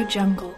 Jungle.